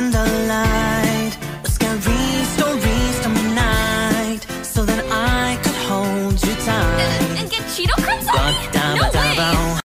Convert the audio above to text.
candlelight. Let's carry stories the night so that I could hold you tight. And, and get Cheeto crumbs on me? No way!